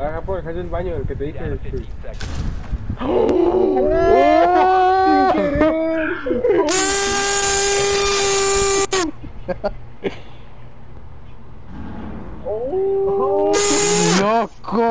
Acá por el baño, el que te dije. ¡Oh! ¡Sin querer! ¡Loco!